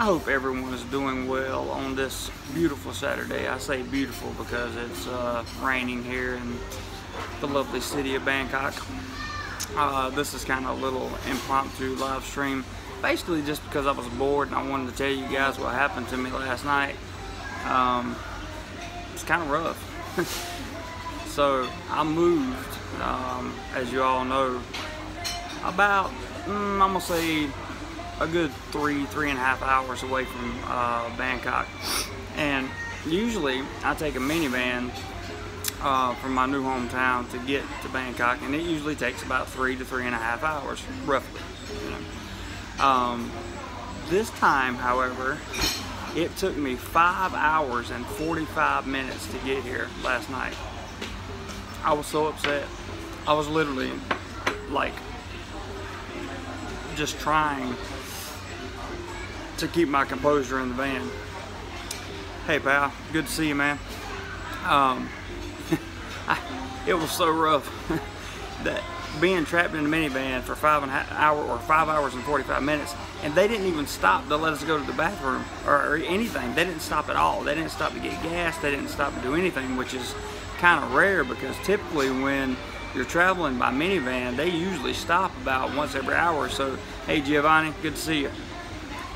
I hope everyone is doing well on this beautiful Saturday. I say beautiful because it's uh, raining here in the lovely city of Bangkok. Uh, this is kind of a little impromptu live stream, basically just because I was bored and I wanted to tell you guys what happened to me last night. Um, it's kind of rough. so I moved, um, as you all know, about, mm, I'm gonna say a good three, three and a half hours away from uh, Bangkok. And usually I take a minivan uh, from my new hometown to get to Bangkok, and it usually takes about three to three and a half hours, roughly. You know. um, this time, however, it took me five hours and 45 minutes to get here last night. I was so upset. I was literally like just trying to keep my composure in the van. Hey pal, good to see you man. Um, it was so rough that being trapped in a minivan for five and a half hour or five hours and 45 minutes and they didn't even stop to let us go to the bathroom or, or anything. They didn't stop at all. They didn't stop to get gas. They didn't stop to do anything, which is kind of rare because typically when you're traveling by minivan, they usually stop about once every hour. So, hey Giovanni, good to see you.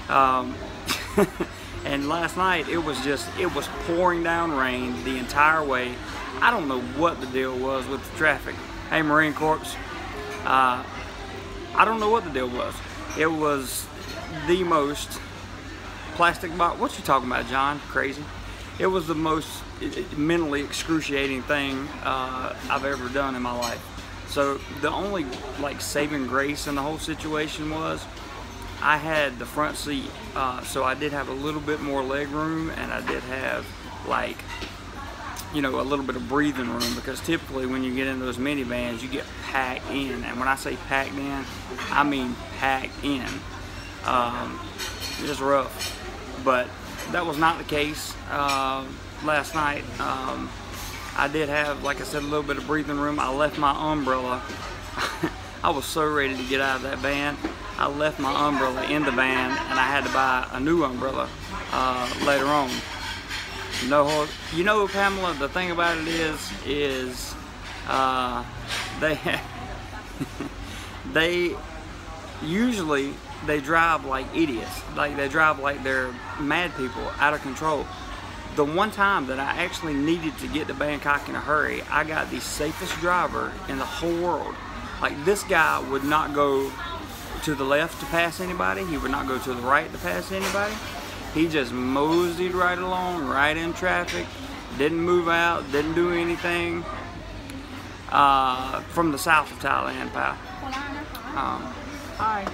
Um, and last night it was just, it was pouring down rain the entire way. I don't know what the deal was with the traffic. Hey Marine Corps, uh, I don't know what the deal was. It was the most plastic box. What you talking about, John? Crazy. It was the most mentally excruciating thing uh, I've ever done in my life. So the only like saving grace in the whole situation was I had the front seat, uh, so I did have a little bit more leg room and I did have like, you know, a little bit of breathing room because typically when you get in those minivans, you get packed in. And when I say packed in, I mean packed in. Um, it's rough, but that was not the case uh, last night. Um, I did have, like I said, a little bit of breathing room. I left my umbrella. I was so ready to get out of that van. I left my umbrella in the van and I had to buy a new umbrella uh, later on. No, you know, Pamela, the thing about it is, is uh, they they usually they drive like idiots. Like they drive like they're mad people, out of control. The one time that I actually needed to get to Bangkok in a hurry, I got the safest driver in the whole world. Like this guy would not go to the left to pass anybody. He would not go to the right to pass anybody. He just moseyed right along, right in traffic, didn't move out, didn't do anything. Uh, from the south of Thailand, pal. Um, hi.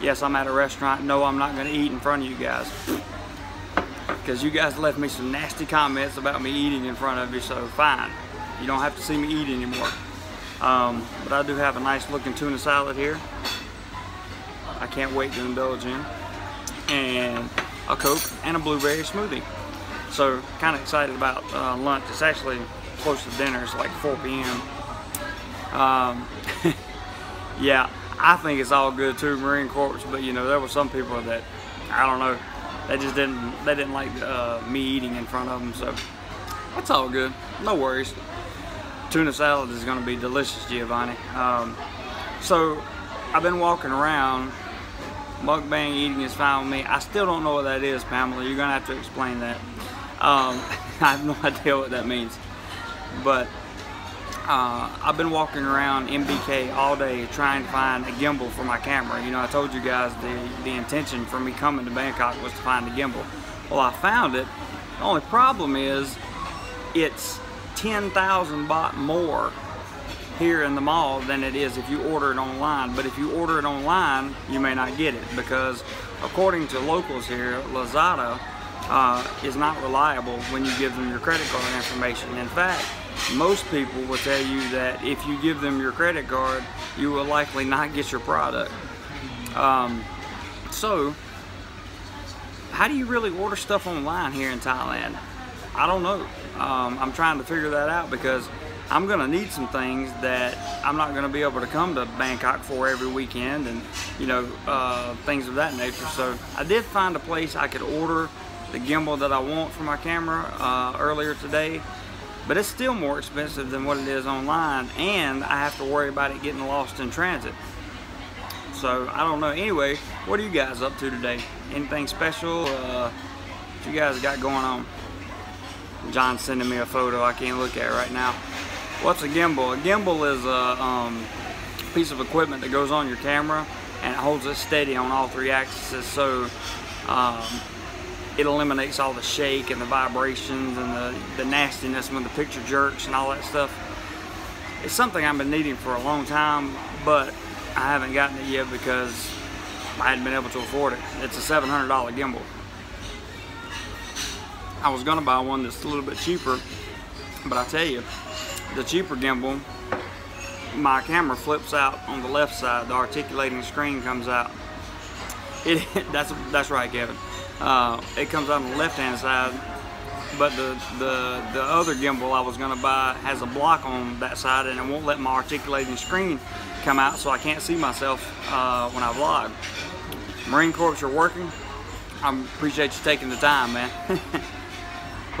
Yes, I'm at a restaurant. No, I'm not going to eat in front of you guys. Because you guys left me some nasty comments about me eating in front of you, so fine. You don't have to see me eat anymore. Um, but I do have a nice looking tuna salad here. Can't wait to indulge in. And a Coke and a blueberry smoothie. So kind of excited about uh, lunch. It's actually close to dinner. It's like 4 p.m. Um, yeah, I think it's all good too, Marine Corps. But you know, there were some people that I don't know. They just didn't. They didn't like uh, me eating in front of them. So that's all good. No worries. Tuna salad is going to be delicious, Giovanni. Um, so I've been walking around mukbang eating is fine with me. I still don't know what that is, Pamela. You're gonna have to explain that. Um, I have no idea what that means. But uh, I've been walking around MBK all day trying to find a gimbal for my camera. You know, I told you guys the, the intention for me coming to Bangkok was to find a gimbal. Well, I found it. The only problem is it's 10,000 baht more here in the mall than it is if you order it online. But if you order it online, you may not get it because according to locals here, Lazada uh, is not reliable when you give them your credit card information. In fact, most people will tell you that if you give them your credit card, you will likely not get your product. Um, so, how do you really order stuff online here in Thailand? I don't know. Um, I'm trying to figure that out because I'm gonna need some things that I'm not gonna be able to come to Bangkok for every weekend and you know uh, things of that nature. So I did find a place I could order the gimbal that I want for my camera uh, earlier today but it's still more expensive than what it is online and I have to worry about it getting lost in transit. So I don't know. Anyway what are you guys up to today? Anything special uh, you guys got going on? John's sending me a photo I can't look at right now what's a gimbal a gimbal is a um, piece of equipment that goes on your camera and it holds it steady on all three axes so um, it eliminates all the shake and the vibrations and the, the nastiness when the picture jerks and all that stuff. It's something I've been needing for a long time, but I haven't gotten it yet because I hadn't been able to afford it. It's a $700 gimbal. I was gonna buy one that's a little bit cheaper, but I tell you, the cheaper gimbal, my camera flips out on the left side, the articulating screen comes out. It, that's, that's right, Kevin. Uh, it comes out on the left hand side but the, the, the other gimbal I was going to buy has a block on that side and it won't let my articulating screen come out so I can't see myself uh, when I vlog. Marine Corps, you're working. I appreciate you taking the time, man.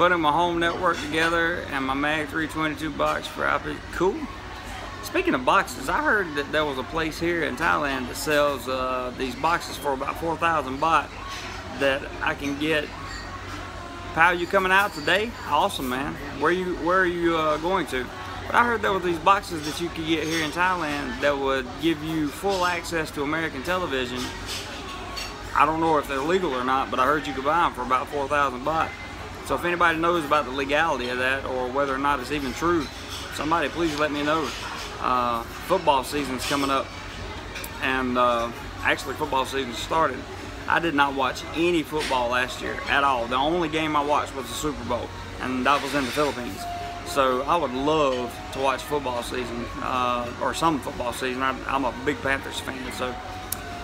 Putting my home network together and my MAG 322 box for IP. Cool. Speaking of boxes, I heard that there was a place here in Thailand that sells uh, these boxes for about 4,000 baht that I can get. Pal, you coming out today? Awesome, man. Where you Where are you uh, going to? But I heard there were these boxes that you could get here in Thailand that would give you full access to American television. I don't know if they're legal or not, but I heard you could buy them for about 4,000 baht. So if anybody knows about the legality of that or whether or not it's even true, somebody please let me know. Uh, football season's coming up and uh, actually football season started. I did not watch any football last year at all. The only game I watched was the Super Bowl, and that was in the Philippines. So I would love to watch football season, uh, or some football season. I'm, I'm, a big Panthers fan, so,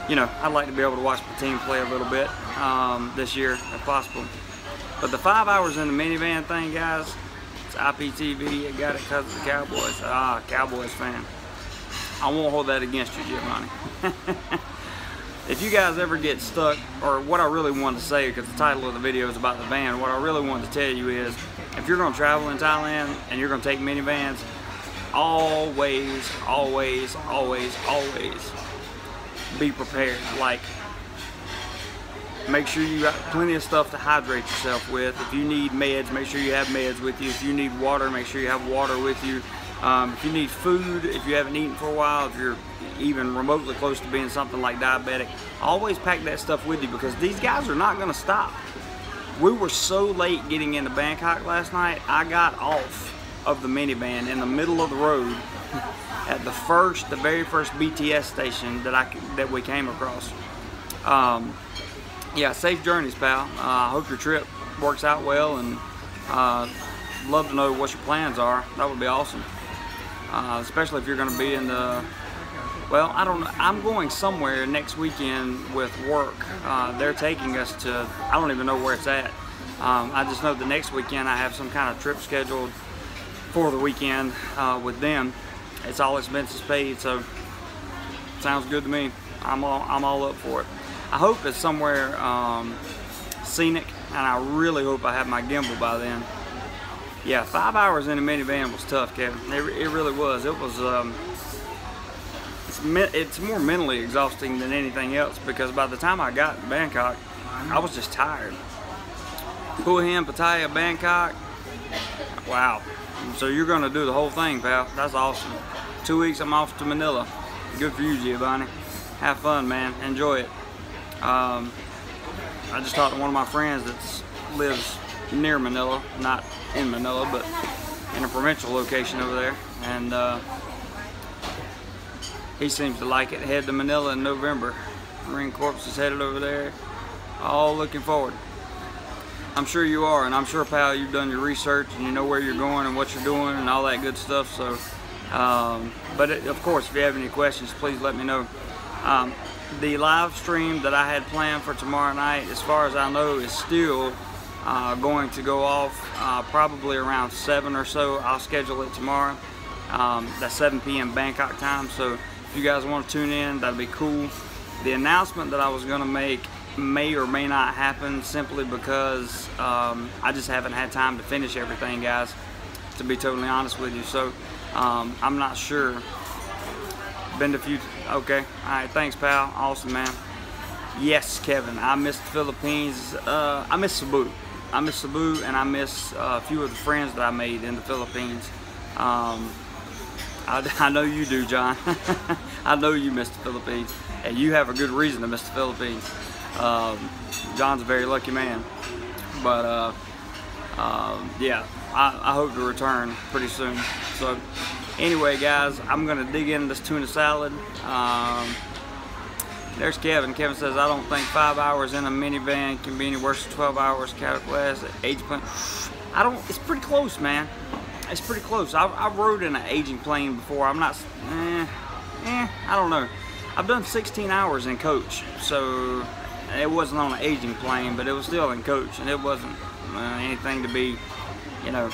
you know, I'd like to be able to watch my team play a little bit um, this year, if possible. But the five hours in the minivan thing, guys, it's IPTV. I got it because of the Cowboys. Ah, Cowboys fan. I won't hold that against you, Giovanni. if you guys ever get stuck, or what I really wanted to say, because the title of the video is about the van, what I really wanted to tell you is, if you're going to travel in Thailand and you're going to take minivans, always, always, always, always be prepared. Like, make sure you got plenty of stuff to hydrate yourself with. If you need meds, make sure you have meds with you. If you need water, make sure you have water with you. Um, if you need food, if you haven't eaten for a while, if you're even remotely close to being something like diabetic, always pack that stuff with you because these guys are not going to stop. We were so late getting into Bangkok last night, I got off of the minivan in the middle of the road at the first, the very first BTS station that I that we came across. Um, yeah, safe journeys, pal. Uh, I hope your trip works out well, and uh, love to know what your plans are. That would be awesome, uh, especially if you're going to be in the well, I don't know. I'm going somewhere next weekend with work. Uh, they're taking us to, I don't even know where it's at. Um, I just know the next weekend I have some kind of trip scheduled for the weekend uh, with them. It's all expenses paid, so sounds good to me. I'm all, I'm all up for it. I hope it's somewhere um, scenic, and I really hope I have my gimbal by then. Yeah, five hours in a minivan was tough, Kevin. It, it really was. It was. Um, it's it's more mentally exhausting than anything else because by the time I got to Bangkok, I was just tired. Hua Hin, Pattaya, Bangkok. Wow. So you're gonna do the whole thing, pal. That's awesome. Two weeks I'm off to Manila. Good for you, Giovanni. Have fun, man. Enjoy it. Um, I just talked to one of my friends that lives near Manila, not in Manila, but in a provincial location over there. And uh, he seems to like it. Head to Manila in November. Marine Corps is headed over there. All looking forward. I'm sure you are, and I'm sure, pal, you've done your research and you know where you're going and what you're doing and all that good stuff. So, um, but it, of course, if you have any questions, please let me know. Um, the live stream that I had planned for tomorrow night, as far as I know, is still uh, going to go off uh, probably around 7 or so. I'll schedule it tomorrow. Um, that's 7 p.m. Bangkok time. So if you guys want to tune in, that'd be cool. The announcement that I was going to make may or may not happen simply because um, I just haven't had time to finish everything, guys, to be totally honest with you. So um, I'm not sure. Been a few, okay. All right, thanks, pal. Awesome, man. Yes, Kevin, I miss the Philippines. Uh, I miss Cebu. I miss Cebu, and I miss uh, a few of the friends that I made in the Philippines. Um, I, I, know you do, John. I know you miss the Philippines, and you have a good reason to miss the Philippines. Um, John's a very lucky man, but uh, um, yeah, I, I hope to return pretty soon. So anyway, guys, I'm gonna dig into this tuna salad. Um, there's Kevin. Kevin says, I don't think five hours in a minivan can be any worse than 12 hours cattle class age plane. I don't, it's pretty close, man. It's pretty close. I've, I've rode in an aging plane before. I'm not, eh, eh, I don't know. I've done 16 hours in coach, so it wasn't on an aging plane, but it was still in coach, and it wasn't uh, anything to be, you know,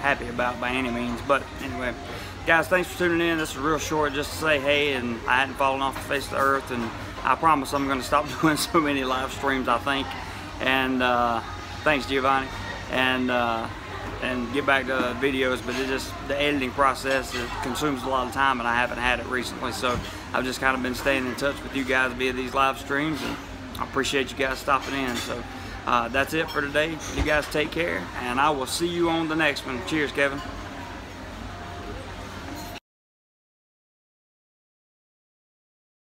happy about by any means. But anyway, guys, thanks for tuning in. This is real short just to say hey, and I hadn't fallen off the face of the earth, and I promise I'm going to stop doing so many live streams, I think. And uh, thanks, Giovanni. And uh, and get back to videos, but it just the editing process it consumes a lot of time, and I haven't had it recently. So I've just kind of been staying in touch with you guys via these live streams, and I appreciate you guys stopping in. So uh, that's it for today. You guys take care, and I will see you on the next one. Cheers, Kevin.